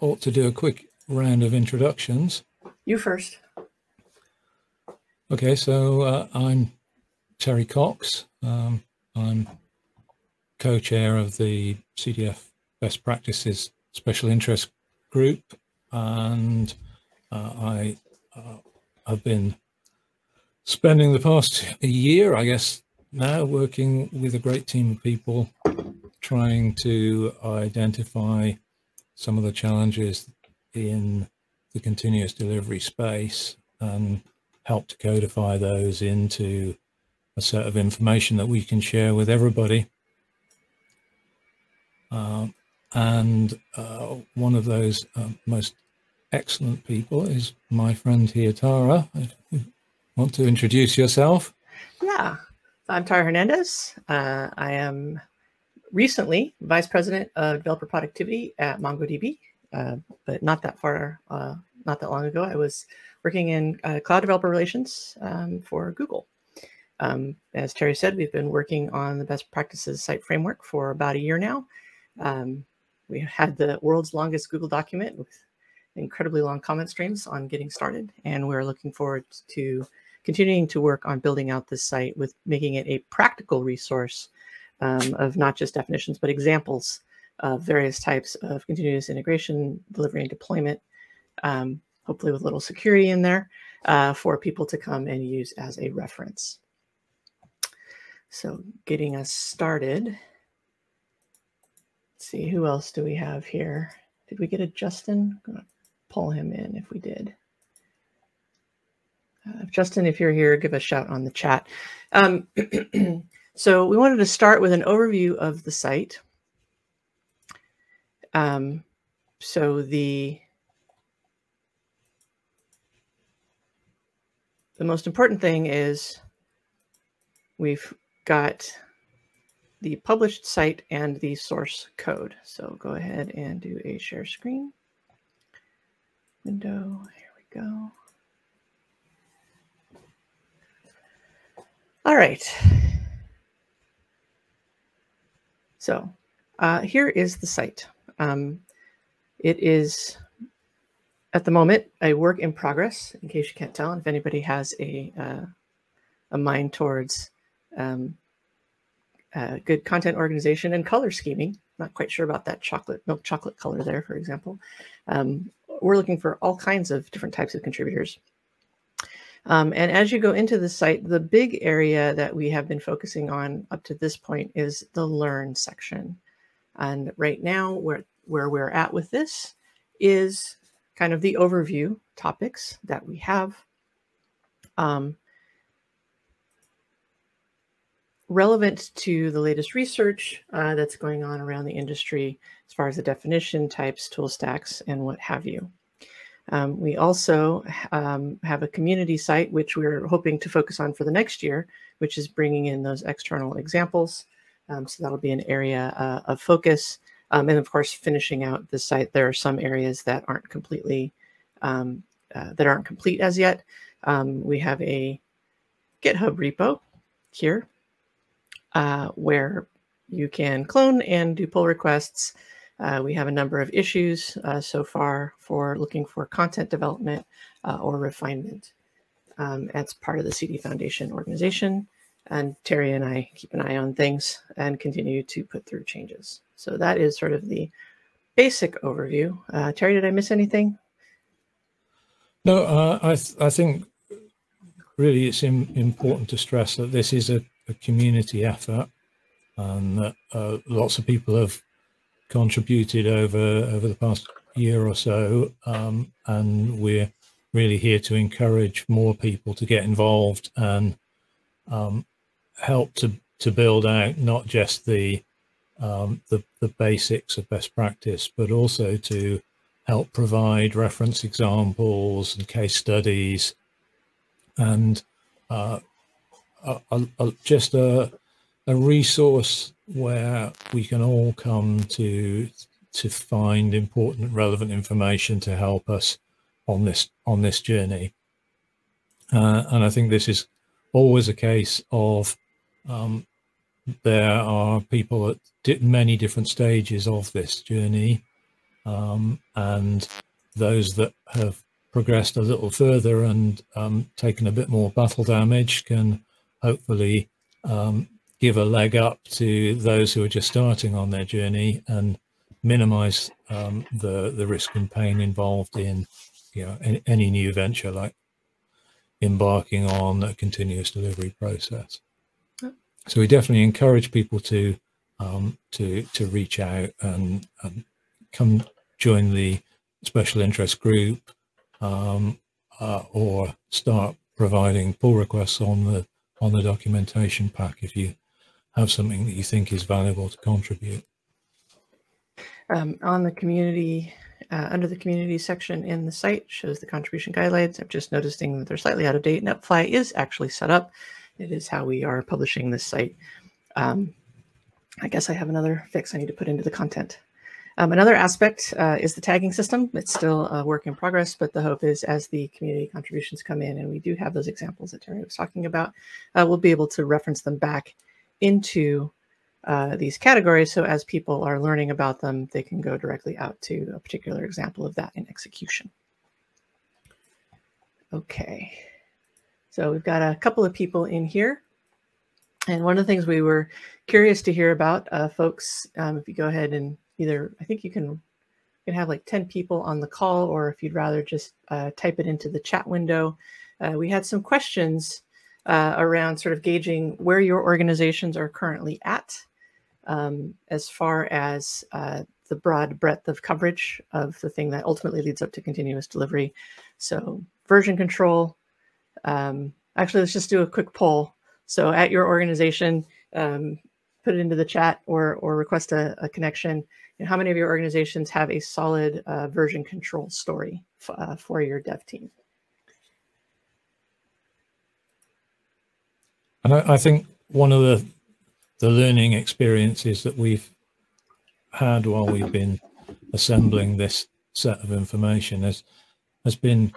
ought to do a quick round of introductions. You first. Okay, so uh, I'm Terry Cox. Um, I'm co-chair of the CDF Best Practices Special Interest Group, and uh, I uh, have been spending the past year, I guess, now working with a great team of people trying to identify some of the challenges in the continuous delivery space and help to codify those into a set of information that we can share with everybody. Uh, and uh, one of those uh, most excellent people is my friend here, Tara. Want to introduce yourself? Yeah, I'm Tara Hernandez. Uh, I am recently Vice President of Developer Productivity at MongoDB, uh, but not that far, uh, not that long ago. I was working in uh, cloud developer relations um, for Google. Um, as Terry said, we've been working on the best practices site framework for about a year now. Um, we had the world's longest Google document with incredibly long comment streams on getting started, and we're looking forward to continuing to work on building out this site with making it a practical resource um, of not just definitions, but examples of various types of continuous integration, delivery and deployment, um, hopefully with a little security in there uh, for people to come and use as a reference. So getting us started. Let's see, who else do we have here? Did we get a Justin? I'm gonna pull him in if we did. Uh, Justin, if you're here, give a shout on the chat. Um, so we wanted to start with an overview of the site. Um, so the the most important thing is we've got the published site and the source code. So go ahead and do a share screen. Window, here we go. All right. So uh, here is the site. Um, it is, at the moment, a work in progress, in case you can't tell. And if anybody has a, uh, a mind towards um, uh, good content organization and color scheming, not quite sure about that chocolate, milk chocolate color there, for example. Um, we're looking for all kinds of different types of contributors. Um, and as you go into the site, the big area that we have been focusing on up to this point is the learn section. And right now, where, where we're at with this is kind of the overview topics that we have. Um, relevant to the latest research uh, that's going on around the industry as far as the definition types, tool stacks, and what have you. Um, we also um, have a community site, which we're hoping to focus on for the next year, which is bringing in those external examples. Um, so that'll be an area uh, of focus. Um, and of course, finishing out the site, there are some areas that aren't completely, um, uh, that aren't complete as yet. Um, we have a GitHub repo here uh, where you can clone and do pull requests uh, we have a number of issues uh, so far for looking for content development uh, or refinement um, as part of the CD Foundation organization. And Terry and I keep an eye on things and continue to put through changes. So that is sort of the basic overview. Uh, Terry, did I miss anything? No, uh, I, th I think really it's important to stress that this is a, a community effort and that uh, lots of people have contributed over over the past year or so, um, and we're really here to encourage more people to get involved and um, help to to build out not just the, um, the the basics of best practice, but also to help provide reference examples and case studies, and uh, a, a, just a a resource where we can all come to to find important relevant information to help us on this on this journey. Uh, and i think this is always a case of um, there are people at many different stages of this journey um, and those that have progressed a little further and um, taken a bit more battle damage can hopefully um, give a leg up to those who are just starting on their journey and minimize um, the the risk and pain involved in you know any, any, new venture like embarking on a continuous delivery process. So we definitely encourage people to um, to to reach out and, and come join the special interest group um, uh, or start providing pull requests on the on the documentation pack if you have something that you think is valuable to contribute. Um, on the community, uh, under the community section in the site shows the contribution guidelines. I'm just noticing that they're slightly out of date. Netlify is actually set up. It is how we are publishing this site. Um, I guess I have another fix I need to put into the content. Um, another aspect uh, is the tagging system. It's still a work in progress, but the hope is as the community contributions come in, and we do have those examples that Terry was talking about, uh, we'll be able to reference them back into uh, these categories. So as people are learning about them, they can go directly out to a particular example of that in execution. Okay, so we've got a couple of people in here. And one of the things we were curious to hear about, uh, folks, um, if you go ahead and either, I think you can, you can have like 10 people on the call, or if you'd rather just uh, type it into the chat window. Uh, we had some questions uh, around sort of gauging where your organizations are currently at um, as far as uh, the broad breadth of coverage of the thing that ultimately leads up to continuous delivery. So version control. Um, actually, let's just do a quick poll. So at your organization, um, put it into the chat or, or request a, a connection. And how many of your organizations have a solid uh, version control story uh, for your dev team? And I, I think one of the the learning experiences that we've had while we've been assembling this set of information has has been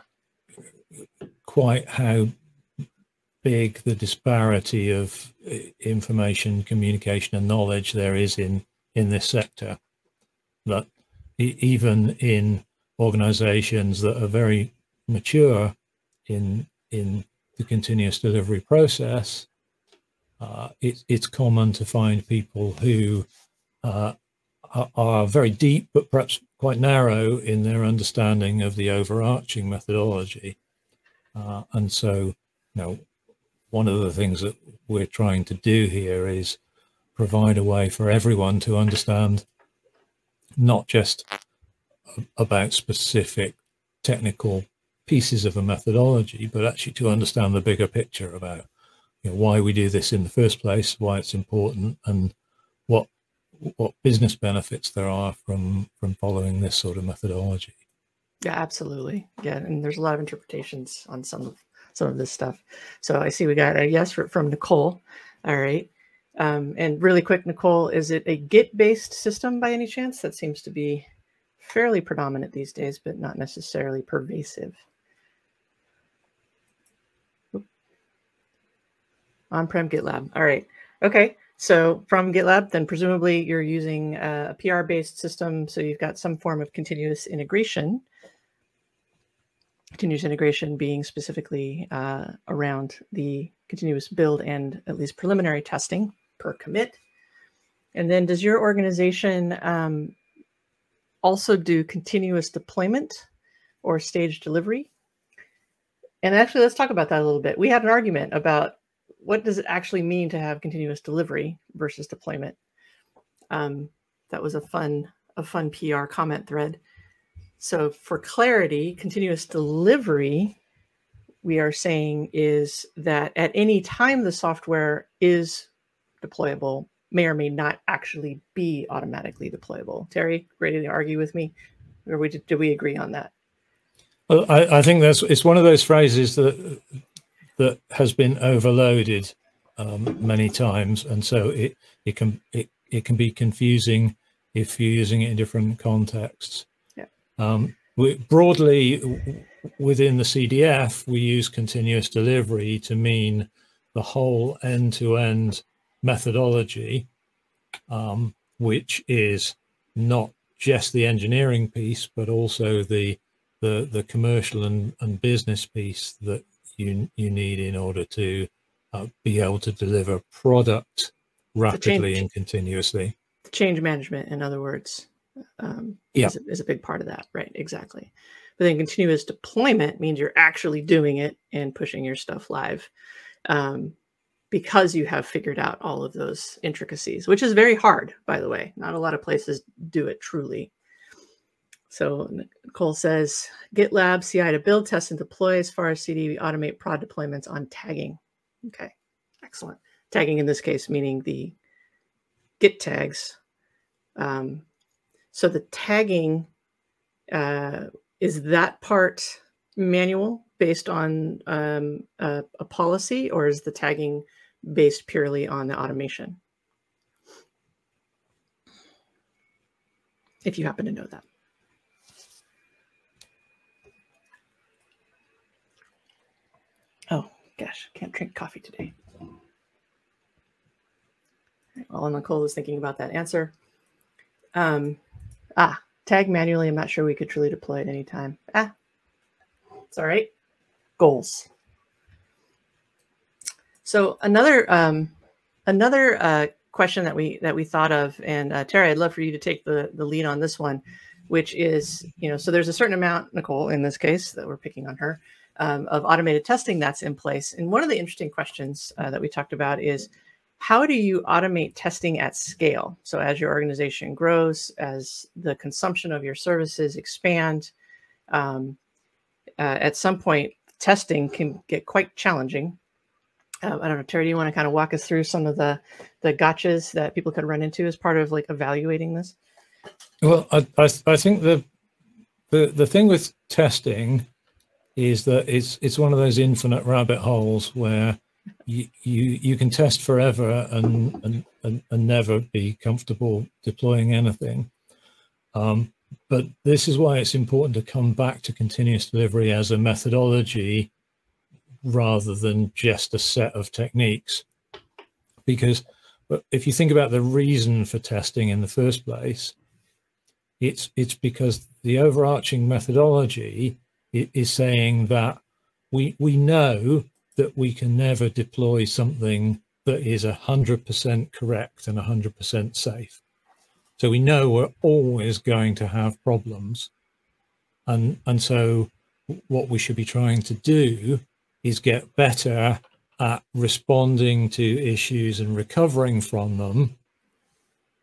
quite how big the disparity of information communication and knowledge there is in in this sector. That even in organizations that are very mature in in the continuous delivery process uh, it, it's common to find people who uh, are, are, very deep, but perhaps quite narrow in their understanding of the overarching methodology. Uh, and so, you know, one of the things that we're trying to do here is provide a way for everyone to understand not just about specific technical pieces of a methodology, but actually to understand the bigger picture about you know, why we do this in the first place, why it's important, and what what business benefits there are from from following this sort of methodology. Yeah, absolutely. Yeah, and there's a lot of interpretations on some of some of this stuff. So I see we got a yes from Nicole. All right. Um, and really quick, Nicole, is it a Git-based system by any chance? That seems to be fairly predominant these days, but not necessarily pervasive. On-prem GitLab. All right. Okay. So from GitLab, then presumably you're using a PR-based system. So you've got some form of continuous integration. Continuous integration being specifically uh, around the continuous build and at least preliminary testing per commit. And then does your organization um, also do continuous deployment or stage delivery? And actually, let's talk about that a little bit. We had an argument about what does it actually mean to have continuous delivery versus deployment? Um, that was a fun, a fun PR comment thread. So for clarity, continuous delivery, we are saying is that at any time the software is deployable, may or may not actually be automatically deployable. Terry, ready to argue with me? Or we, do we agree on that? Well, I, I think that's it's one of those phrases that that has been overloaded um, many times, and so it it can it it can be confusing if you're using it in different contexts. Yeah. Um, we, broadly within the CDF, we use continuous delivery to mean the whole end-to-end methodology, um, which is not just the engineering piece, but also the the the commercial and, and business piece that you you need in order to uh, be able to deliver product rapidly and continuously. Change management, in other words, um, yeah. is, a, is a big part of that, right? Exactly. But then continuous deployment means you're actually doing it and pushing your stuff live. Um, because you have figured out all of those intricacies, which is very hard, by the way. Not a lot of places do it truly. So Nicole says, GitLab CI to build, test, and deploy. As far as CD, we automate prod deployments on tagging. Okay, excellent. Tagging in this case, meaning the Git tags. Um, so the tagging, uh, is that part manual based on um, a, a policy or is the tagging based purely on the automation. If you happen to know that. Oh, gosh, can't drink coffee today. While Nicole is thinking about that answer. Um, ah, tag manually. I'm not sure we could truly deploy at any time. Ah, it's all right. Goals. So another um, another uh, question that we that we thought of, and uh, Terry, I'd love for you to take the the lead on this one, which is you know so there's a certain amount, Nicole, in this case that we're picking on her, um, of automated testing that's in place. And one of the interesting questions uh, that we talked about is how do you automate testing at scale? So as your organization grows, as the consumption of your services expand, um, uh, at some point testing can get quite challenging um, I don't know, Terry, do you want to kind of walk us through some of the the gotchas that people could run into as part of like evaluating this? Well, I I, I think the the the thing with testing is that it's it's one of those infinite rabbit holes where you you, you can test forever and, and and, and never be comfortable deploying anything. Um, but this is why it's important to come back to continuous delivery as a methodology rather than just a set of techniques. Because if you think about the reason for testing in the first place, it's it's because the overarching methodology is saying that we we know that we can never deploy something that is 100% correct and 100% safe. So we know we're always going to have problems. And, and so what we should be trying to do is get better at responding to issues and recovering from them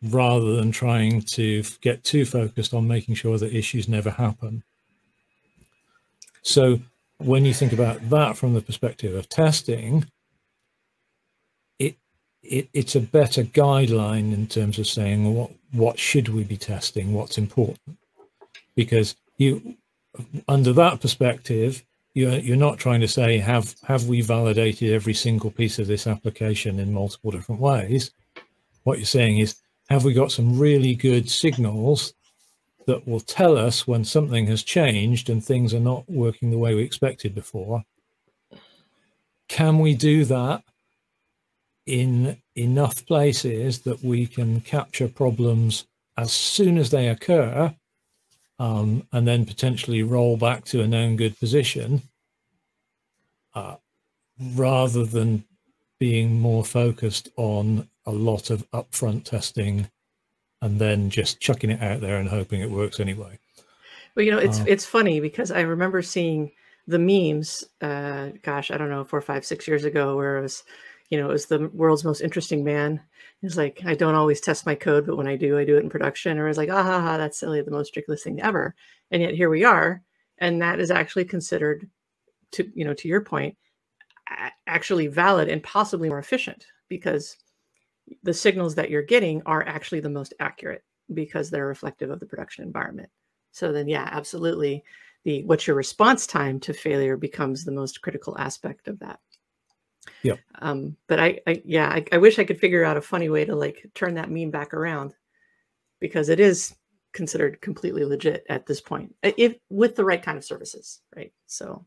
rather than trying to get too focused on making sure that issues never happen. So when you think about that from the perspective of testing, it, it it's a better guideline in terms of saying what what should we be testing, what's important, because you under that perspective, you're, you're not trying to say, have, have we validated every single piece of this application in multiple different ways? What you're saying is, have we got some really good signals that will tell us when something has changed and things are not working the way we expected before? Can we do that in enough places that we can capture problems as soon as they occur um, and then potentially roll back to a known good position uh, rather than being more focused on a lot of upfront testing and then just chucking it out there and hoping it works anyway. Well, you know, it's uh, it's funny because I remember seeing the memes. Uh, gosh, I don't know, four, five, six years ago, where it was, you know, it was the world's most interesting man, it's like, I don't always test my code, but when I do, I do it in production. Or it's like, ah, ha, ha, that's silly, the most ridiculous thing ever. And yet here we are. And that is actually considered to, you know, to your point, actually valid and possibly more efficient because the signals that you're getting are actually the most accurate because they're reflective of the production environment. So then, yeah, absolutely. The what's your response time to failure becomes the most critical aspect of that. Yeah. Um, but I, I yeah, I, I, wish I could figure out a funny way to like turn that meme back around because it is considered completely legit at this point, if with the right kind of services, right? So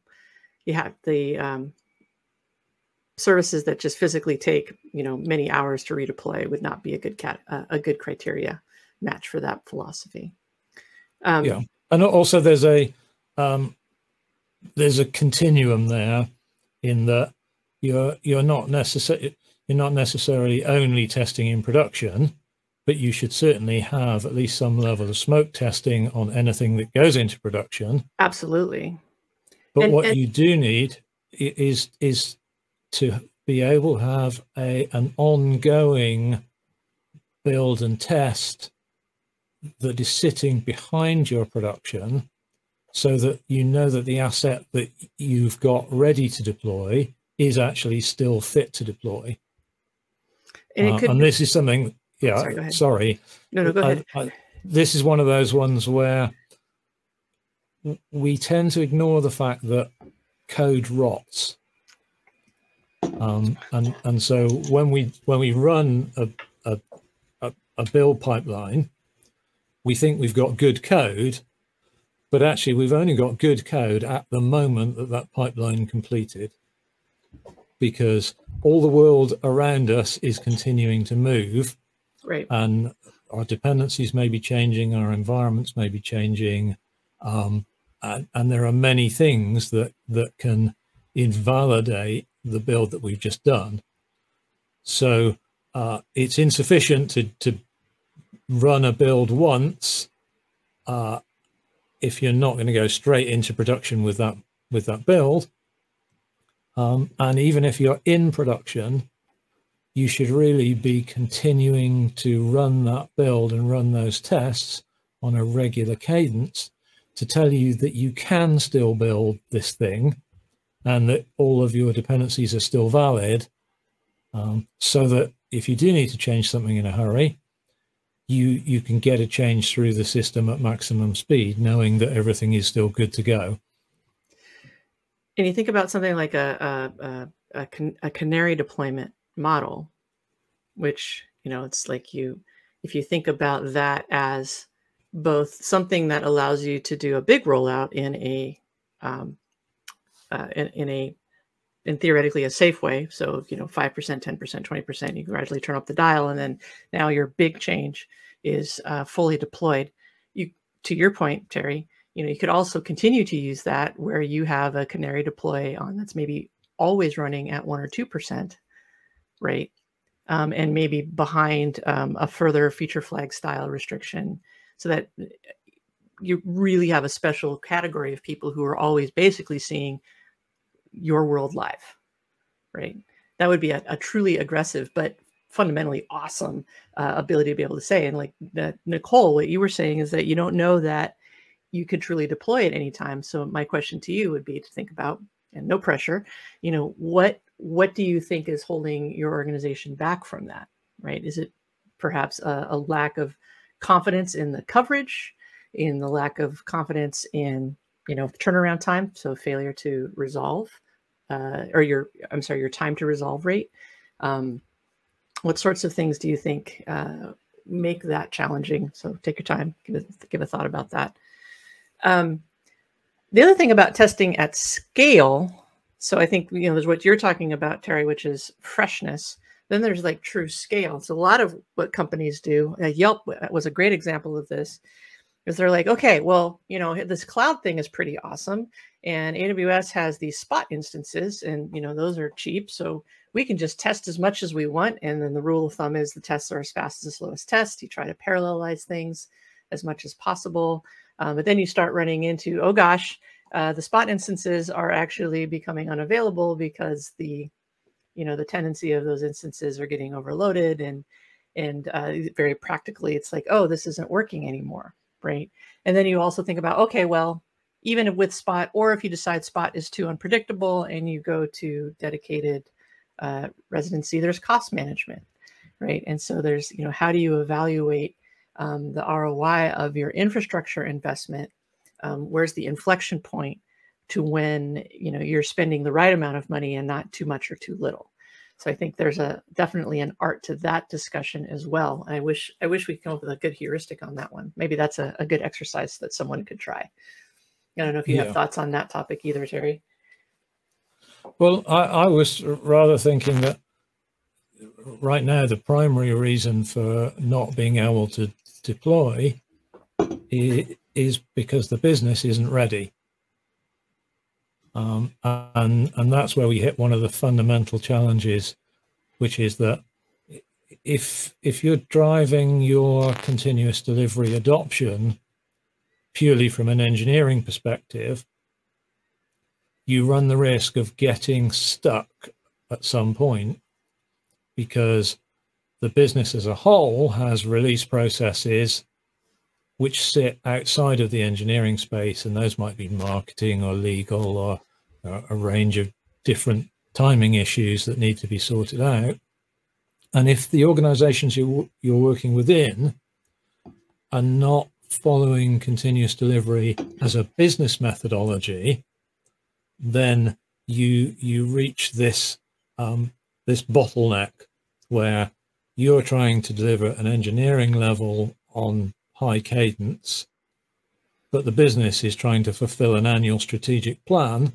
you have the um, services that just physically take you know many hours to redeploy would not be a good cat uh, a good criteria match for that philosophy. Um, yeah, and also there's a um, there's a continuum there in that you're you're not necessarily you're not necessarily only testing in production, but you should certainly have at least some level of smoke testing on anything that goes into production. Absolutely. But and, what and, you do need is is to be able to have a an ongoing build and test that is sitting behind your production so that you know that the asset that you've got ready to deploy is actually still fit to deploy. And, uh, and this is something, yeah, sorry. sorry. No, no, go ahead. I, I, this is one of those ones where we tend to ignore the fact that code rots. Um, and and so when we when we run a, a, a, a build pipeline, we think we've got good code, but actually we've only got good code at the moment that that pipeline completed because all the world around us is continuing to move. Right. And our dependencies may be changing our environments may be changing um, and, and, there are many things that that can invalidate the build that we've just done so uh, it's insufficient to to run a build once uh, if you're not going to go straight into production with that with that build. Um, and even if you're in production, you should really be continuing to run that build and run those tests on a regular cadence to tell you that you can still build this thing and that all of your dependencies are still valid um, so that if you do need to change something in a hurry, you you can get a change through the system at maximum speed, knowing that everything is still good to go. And you think about something like a a, a, a, can, a canary deployment model, which you know it's like you if you think about that as both something that allows you to do a big rollout in a um, uh, in, in a in theoretically a safe way. So, you know, 5%, 10%, 20%, you gradually turn up the dial. And then now your big change is uh, fully deployed. You, to your point, Terry, you know, you could also continue to use that where you have a canary deploy on that's maybe always running at one or 2% rate. Um, and maybe behind um, a further feature flag style restriction so that uh, you really have a special category of people who are always basically seeing your world live, right? That would be a, a truly aggressive, but fundamentally awesome uh, ability to be able to say. And like Nicole, what you were saying is that you don't know that you could truly deploy at any time. So my question to you would be to think about, and no pressure, you know, what what do you think is holding your organization back from that? Right? Is it perhaps a, a lack of confidence in the coverage, in the lack of confidence in you know turnaround time, so failure to resolve, uh, or your I'm sorry, your time to resolve rate. Um, what sorts of things do you think uh, make that challenging? So take your time, give a, give a thought about that. Um, the other thing about testing at scale, so I think you know there's what you're talking about, Terry, which is freshness. Then there's like true scale. It's a lot of what companies do. Uh, Yelp was a great example of this because they're like, okay, well, you know, this cloud thing is pretty awesome, and AWS has these spot instances, and you know, those are cheap, so we can just test as much as we want. And then the rule of thumb is the tests are as fast as the slowest test. You try to parallelize things as much as possible, uh, but then you start running into, oh gosh, uh, the spot instances are actually becoming unavailable because the, you know, the tendency of those instances are getting overloaded, and and uh, very practically, it's like, oh, this isn't working anymore right? And then you also think about, okay, well, even if with Spot, or if you decide Spot is too unpredictable and you go to dedicated uh, residency, there's cost management, right? And so there's, you know, how do you evaluate um, the ROI of your infrastructure investment? Um, where's the inflection point to when, you know, you're spending the right amount of money and not too much or too little? So I think there's a definitely an art to that discussion as well. I wish I wish we could come up with a good heuristic on that one. Maybe that's a, a good exercise that someone could try. I don't know if you yeah. have thoughts on that topic either, Terry. Well, I, I was rather thinking that right now the primary reason for not being able to deploy is because the business isn't ready. Um, and, and that's where we hit one of the fundamental challenges, which is that if, if you're driving your continuous delivery adoption purely from an engineering perspective, you run the risk of getting stuck at some point because the business as a whole has release processes which sit outside of the engineering space, and those might be marketing or legal or uh, a range of different timing issues that need to be sorted out. And if the organizations you, you're working within are not following continuous delivery as a business methodology, then you you reach this um, this bottleneck where you're trying to deliver an engineering level on high cadence, but the business is trying to fulfill an annual strategic plan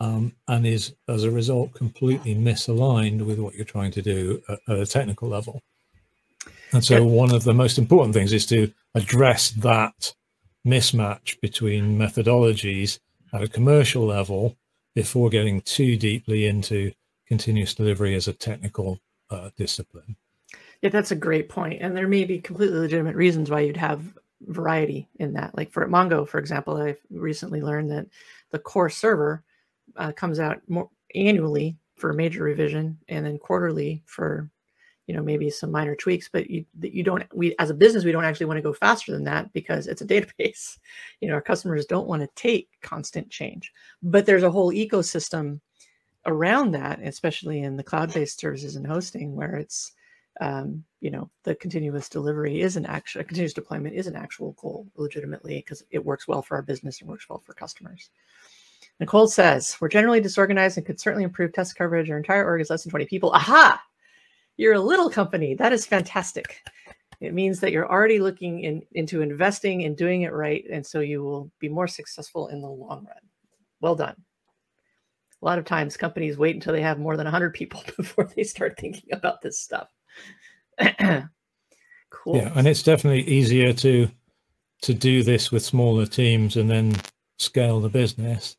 um, and is, as a result, completely misaligned with what you're trying to do at, at a technical level. And so one of the most important things is to address that mismatch between methodologies at a commercial level before getting too deeply into continuous delivery as a technical uh, discipline. Yeah, that's a great point. And there may be completely legitimate reasons why you'd have variety in that. Like for Mongo, for example, I've recently learned that the core server uh, comes out more annually for a major revision and then quarterly for you know maybe some minor tweaks but you you don't we as a business we don't actually want to go faster than that because it's a database you know our customers don't want to take constant change but there's a whole ecosystem around that especially in the cloud-based services and hosting where it's um, you know the continuous delivery is an actual continuous deployment is an actual goal legitimately because it works well for our business and works well for customers nicole says we're generally disorganized and could certainly improve test coverage our entire org is less than 20 people aha you're a little company. That is fantastic. It means that you're already looking in, into investing and doing it right. And so you will be more successful in the long run. Well done. A lot of times companies wait until they have more than 100 people before they start thinking about this stuff. cool. Yeah, and it's definitely easier to to do this with smaller teams and then scale the business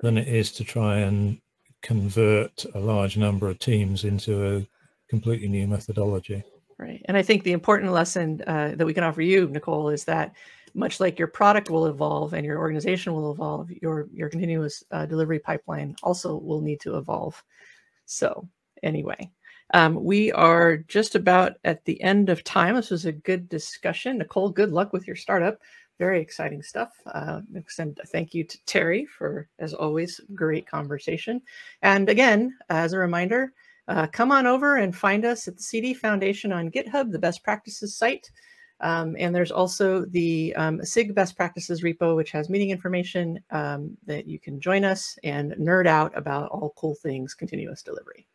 than it is to try and convert a large number of teams into a completely new methodology. Right. And I think the important lesson uh, that we can offer you, Nicole, is that much like your product will evolve and your organization will evolve, your, your continuous uh, delivery pipeline also will need to evolve. So anyway, um, we are just about at the end of time. This was a good discussion. Nicole, good luck with your startup. Very exciting stuff. Uh, extend thank you to Terry for, as always, great conversation. And again, as a reminder, uh, come on over and find us at the CD Foundation on GitHub, the best practices site. Um, and there's also the um, SIG best practices repo, which has meeting information um, that you can join us and nerd out about all cool things continuous delivery.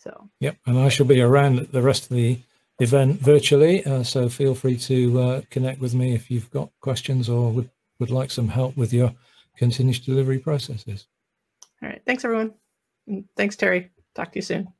So, yep. And I shall be around the rest of the event virtually. Uh, so feel free to uh, connect with me if you've got questions or would, would like some help with your continuous delivery processes. All right. Thanks, everyone. thanks, Terry. Talk to you soon.